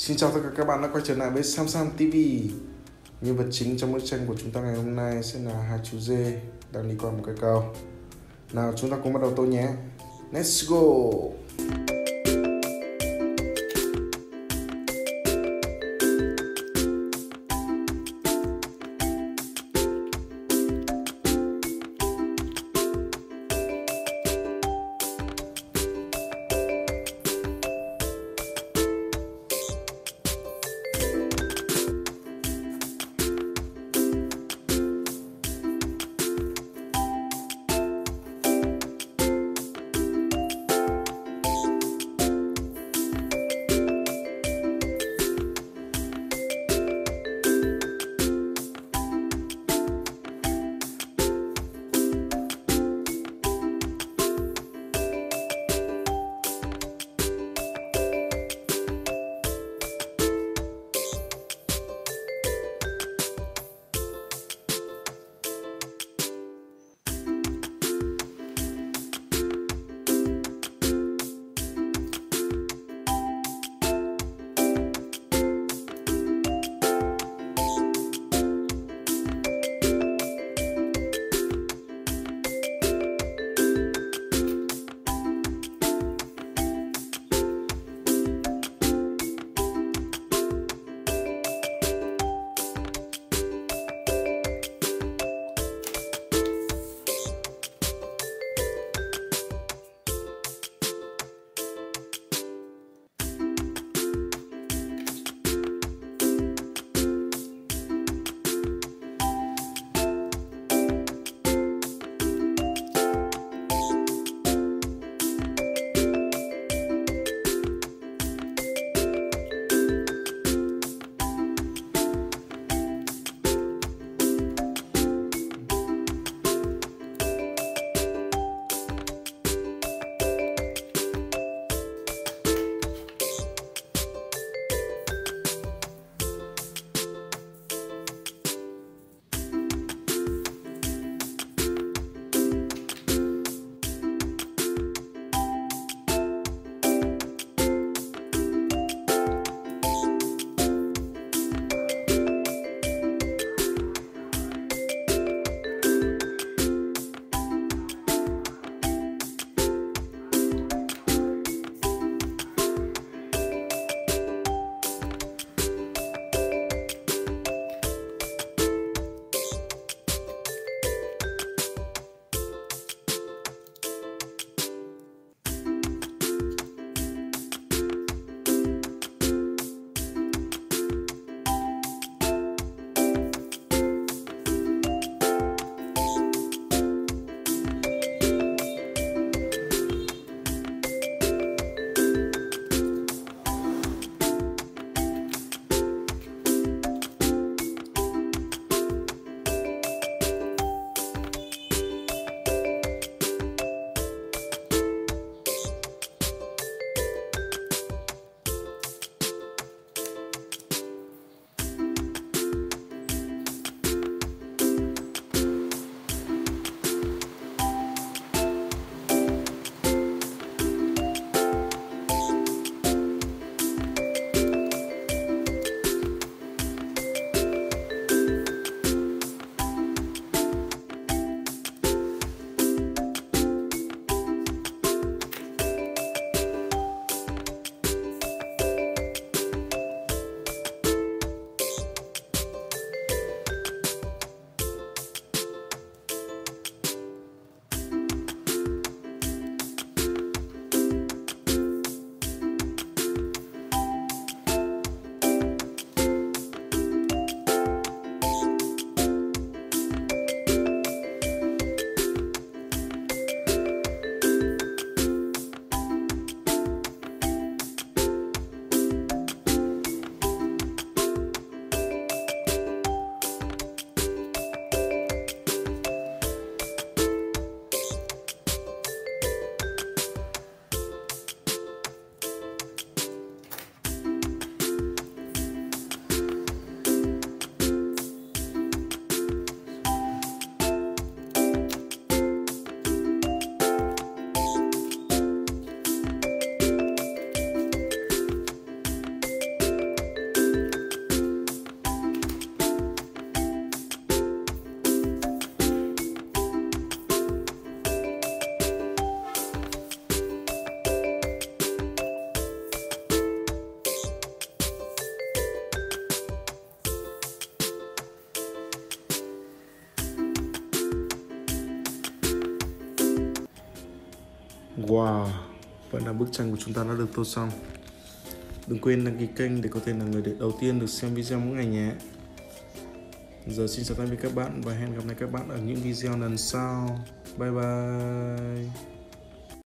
Xin chào tất cả các bạn đã quay trở lại với Samsung TV Nhân vật chính trong bức tranh của chúng ta ngày hôm nay sẽ là hai chú dê đang đi qua một cái cầu. Nào, chúng ta cùng bắt đầu tôi nhé. Let's go! Wow, vậy là bức tranh của chúng ta đã được tô xong. Đừng quên đăng ký kênh để có thể là người đầu tiên được xem video mỗi ngày nhé. Giờ xin chào tạm biệt các bạn và hẹn gặp lại các bạn ở những video lần sau. Bye bye.